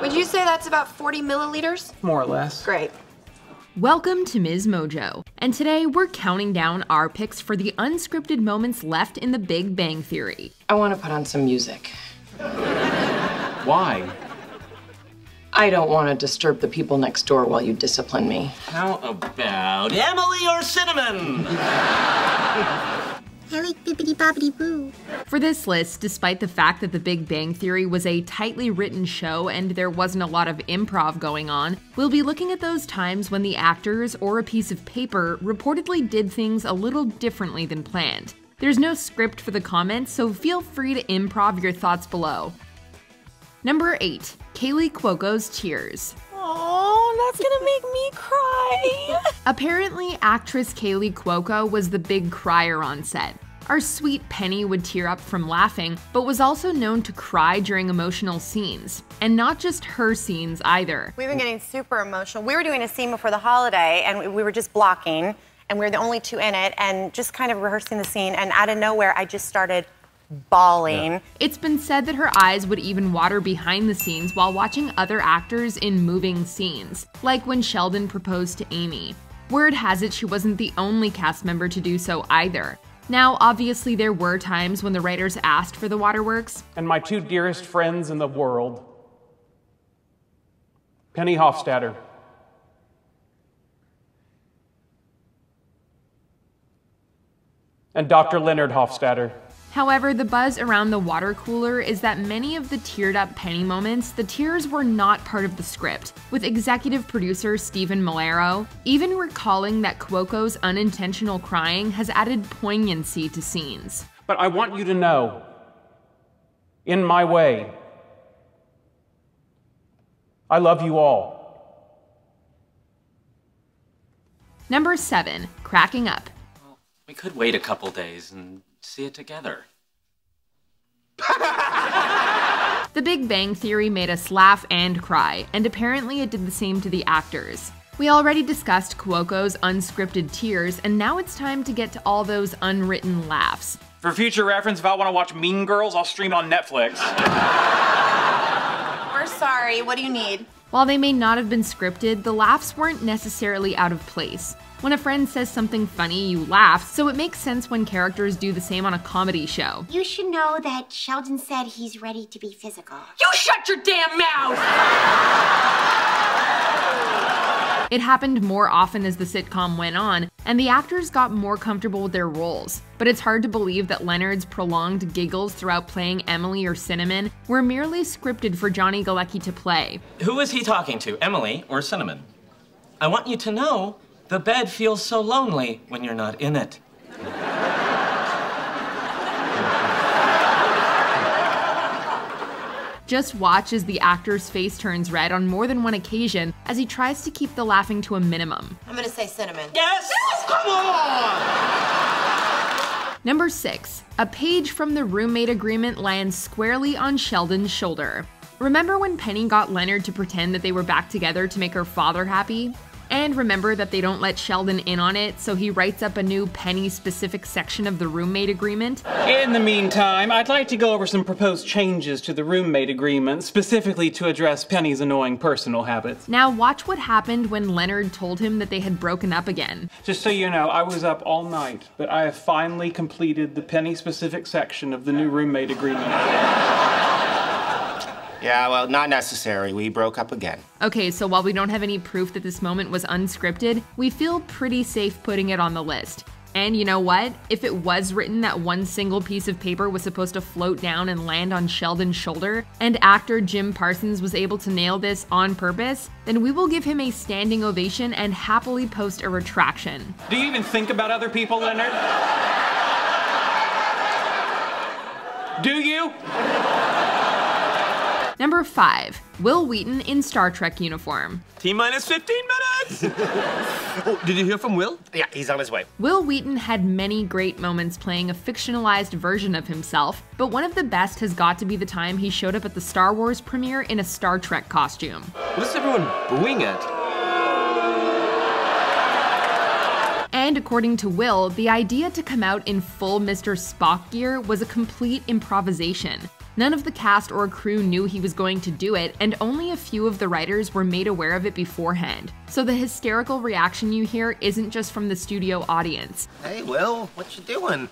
Would you say that's about 40 milliliters? More or less. Great. Welcome to Ms. Mojo, and today we're counting down our picks for the unscripted moments left in the Big Bang Theory. I want to put on some music. Why? I don't want to disturb the people next door while you discipline me. How about Emily or Cinnamon? Boo. For this list, despite the fact that The Big Bang Theory was a tightly written show and there wasn't a lot of improv going on, we'll be looking at those times when the actors or a piece of paper reportedly did things a little differently than planned. There's no script for the comments, so feel free to improv your thoughts below. Number 8. Kaley Cuoco's Tears. That's gonna make me cry. Apparently, actress Kaley Cuoco was the big crier on set. Our sweet Penny would tear up from laughing, but was also known to cry during emotional scenes. And not just her scenes either. We've been getting super emotional. We were doing a scene before the holiday, and we- we were just blocking, and we were the only two in it, and just kind of rehearsing the scene. And out of nowhere, I just started bawling. It's been said that her eyes would even water behind the scenes while watching other actors in moving scenes, like when Sheldon proposed to Amy. Word has it she wasn't the only cast member to do so either. Now, obviously, there were times when the writers asked for the waterworks, And my two dearest friends in the world Penny Hofstadter. And Dr. Leonard Hofstadter. However, the buzz around the water cooler is that many of the teared up Penny moments, the tears were not part of the script, with executive producer Stephen Molaro even recalling that Cuoco's unintentional crying has added poignancy to scenes. But I want you to know, in my way, I love you all. Number 7. Cracking Up. We could wait a couple days and see it together. The Big Bang Theory made us laugh and cry, and apparently it did the same to the actors. We already discussed Cuoco's unscripted tears, and now it's time to get to all those unwritten laughs. For future reference, if I want to watch Mean Girls, I'll stream it on Netflix. We're sorry. What do you need? While they may not have been scripted, the laughs weren't necessarily out of place. When a friend says something funny, you laugh, so it makes sense when characters do the same on a comedy show. You should know that Sheldon said he's ready to be physical. You shut your damn mouth! It happened more often as the sitcom went on, and the actors got more comfortable with their roles. But it's hard to believe that Leonard's prolonged giggles throughout playing Emily or Cinnamon were merely scripted for Johnny Galecki to play. Who is he talking to, Emily or Cinnamon? I want you to know the bed feels so lonely when you're not in it. Just watch as the actor's face turns red on more than one occasion as he tries to keep the laughing to a minimum. I'm gonna say cinnamon. Yes! yes! Come on! Number 6. A page from the roommate agreement lands squarely on Sheldon's shoulder. Remember when Penny got Leonard to pretend that they were back together to make her father happy? And remember that they don't let Sheldon in on it, so he writes up a new Penny specific section of the roommate agreement? In the meantime, I'd like to go over some proposed changes to the roommate agreement, specifically to address Penny's annoying personal habits. Now, watch what happened when Leonard told him that they had broken up again. Just so you know, I was up all night, but I have finally completed the Penny specific section of the new roommate agreement. Yeah, well, not necessary. We broke up again. Okay, so while we don't have any proof that this moment was unscripted, we feel pretty safe putting it on the list. And you know what? If it was written that one single piece of paper was supposed to float down and land on Sheldon's shoulder, and actor Jim Parsons was able to nail this on purpose, then we will give him a standing ovation and happily post a retraction. Do you even think about other people, Leonard? Do you? Number 5. Wil Wheaton in Star Trek uniform. T minus 15 minutes! Oh, did you hear from Wil? Yeah, he's on his way. Wil Wheaton had many great moments playing a fictionalized version of himself, but one of the best has got to be the time he showed up at the Star Wars premiere in a Star Trek costume. What is everyone booing at? And according to Wil, the idea to come out in full Mr. Spock gear was a complete improvisation. None of the cast or crew knew he was going to do it, and only a few of the writers were made aware of it beforehand. So the hysterical reaction you hear isn't just from the studio audience. Hey, Wil, what you doing?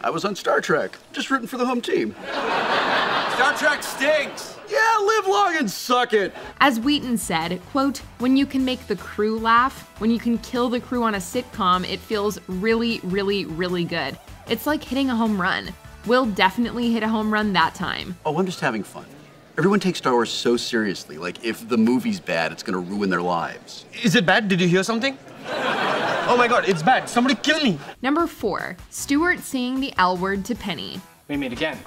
I was on Star Trek, just rooting for the home team. Star Trek stinks! Yeah, live long and suck it. As Wheaton said, quote, when you can make the crew laugh, when you can kill the crew on a sitcom, it feels really, really, really good. It's like hitting a home run. Wil definitely hit a home run that time. Oh, I'm just having fun. Everyone takes Star Wars so seriously, like if the movie's bad, it's gonna ruin their lives. Is it bad? Did you hear something? oh my god, it's bad. Somebody kill me. Number four, Stuart saying the L word to Penny. We meet again.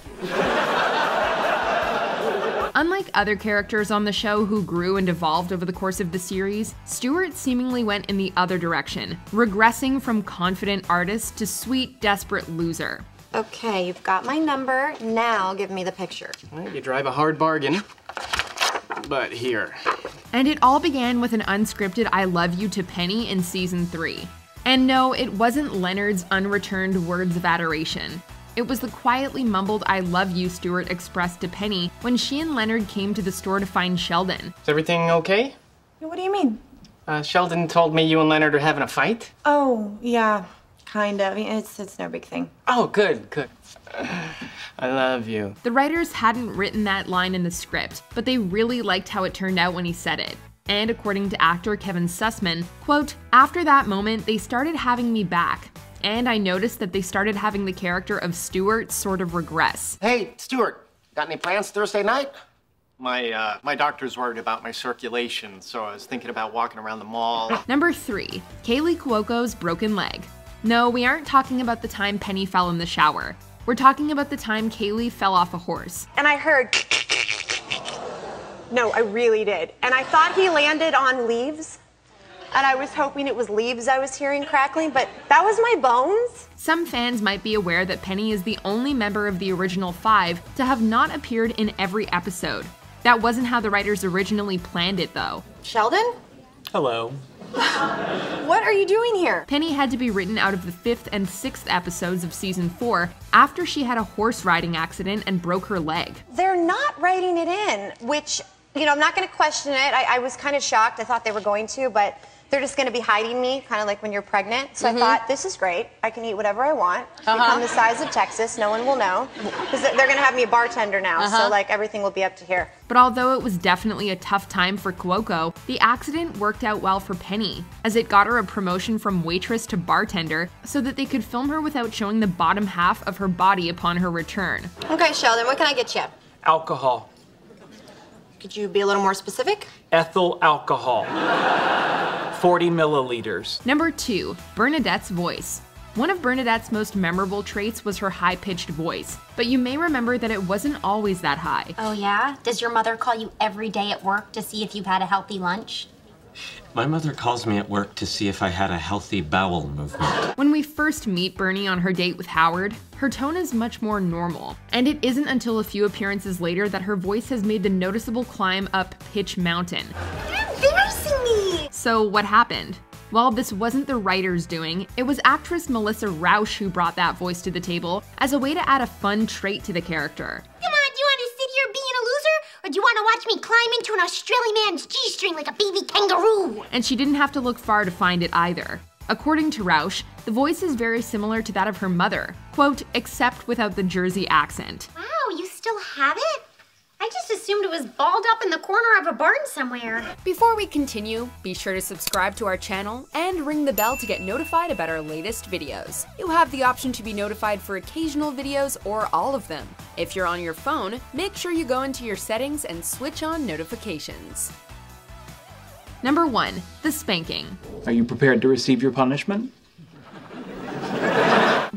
Unlike other characters on the show who grew and evolved over the course of the series, Stuart seemingly went in the other direction, regressing from confident artist to sweet, desperate loser. Okay, you've got my number. Now give me the picture. Well, you drive a hard bargain. But here. And it all began with an unscripted I love you to Penny in season 3. And no, it wasn't Leonard's unreturned words of adoration. It was the quietly mumbled I love you Stuart expressed to Penny when she and Leonard came to the store to find Sheldon. Is everything okay? What do you mean? Uh, Sheldon told me you and Leonard are having a fight. Oh, yeah, kind of. It's it's no big thing. Oh, good, good. I love you. The writers hadn't written that line in the script, but they really liked how it turned out when he said it. And according to actor Kevin Sussman, quote, after that moment, they started having me back. And I noticed that they started having the character of Stuart sort of regress. Hey, Stuart, got any plans Thursday night? My uh, my doctor's worried about my circulation, so I was thinking about walking around the mall. Number three, Kaley Cuoco's broken leg. No, we aren't talking about the time Penny fell in the shower. We're talking about the time Kaley fell off a horse. And I heard. No, I really did. And I thought he landed on leaves. And I was hoping it was leaves I was hearing crackling, but that was my bones. Some fans might be aware that Penny is the only member of the original five to have not appeared in every episode. That wasn't how the writers originally planned it, though. Sheldon? Hello. What are you doing here? Penny had to be written out of the fifth and sixth episodes of season four after she had a horse riding accident and broke her leg. They're not writing it in, which, you know, I'm not going to question it. I, I was kind of shocked. I thought they were going to, but they're just going to be hiding me, kind of like when you're pregnant. So I mm-hmm. thought, this is great. I can eat whatever I want. Become uh-huh. the size of Texas. No one will know. Because they're going to have me a bartender now. So, uh-huh. like, everything will be up to here. But although it was definitely a tough time for Cuoco, the accident worked out well for Penny, as it got her a promotion from waitress to bartender so that they could film her without showing the bottom half of her body upon her return. Okay, Sheldon, what can I get you? Alcohol. Could you be a little more specific? Ethyl alcohol. 40 milliliters. Number 2. Bernadette's voice. One of Bernadette's most memorable traits was her high pitched voice, but you may remember that it wasn't always that high. Oh, yeah? Does your mother call you every day at work to see if you've had a healthy lunch? My mother calls me at work to see if I had a healthy bowel movement. When we first meet Bernie on her date with Howard, her tone is much more normal, and it isn't until a few appearances later that her voice has made the noticeable climb up Pitch Mountain. You're embarrassing me! So, what happened? Well, this wasn't the writer's doing, it was actress Melissa Rauch who brought that voice to the table as a way to add a fun trait to the character. Come on, do you want to sit here being a loser? Or do you want to watch me climb into an Australian man's G string like a baby kangaroo? And she didn't have to look far to find it either. According to Rauch, the voice is very similar to that of her mother, quote, except without the Jersey accent. Wow, you still have it? I just assumed it was balled up in the corner of a barn somewhere. Before we continue, be sure to subscribe to our channel and ring the bell to get notified about our latest videos. You have the option to be notified for occasional videos or all of them. If you're on your phone, make sure you go into your settings and switch on notifications. Number 1. The Spanking. Are you prepared to receive your punishment?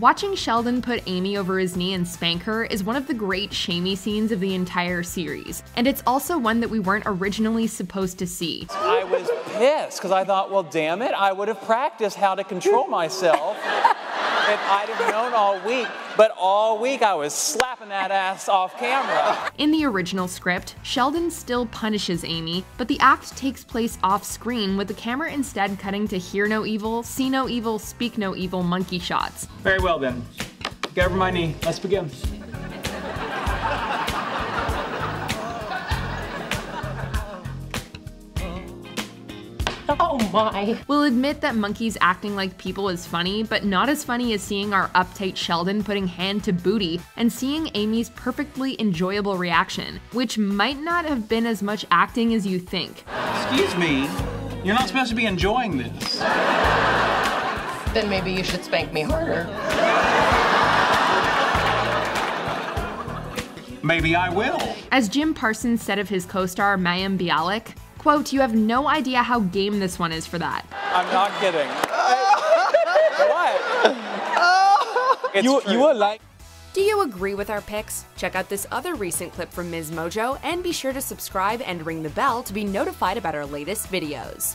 Watching Sheldon put Amy over his knee and spank her is one of the great shamey scenes of the entire series, and it's also one that we weren't originally supposed to see. I was pissed because I thought, well, damn it, I would have practiced how to control myself. And I'd have known all week, but all week I was slapping that ass off camera. In the original script, Sheldon still punishes Amy, but the act takes place off screen with the camera instead cutting to hear no evil, see no evil, speak no evil monkey shots. Very well then. Get over my knee. Let's begin. Oh my. We'll admit that monkeys acting like people is funny, but not as funny as seeing our uptight Sheldon putting hand to booty and seeing Amy's perfectly enjoyable reaction, which might not have been as much acting as you think. Excuse me, you're not supposed to be enjoying this. Then maybe you should spank me harder. Maybe I will. As Jim Parsons said of his co-star Mayim Bialik, quote, you have no idea how game this one is for that. I'm not kidding. what? It's you, true. you were like. Do you agree with our picks? Check out this other recent clip from Ms. Mojo and be sure to subscribe and ring the bell to be notified about our latest videos.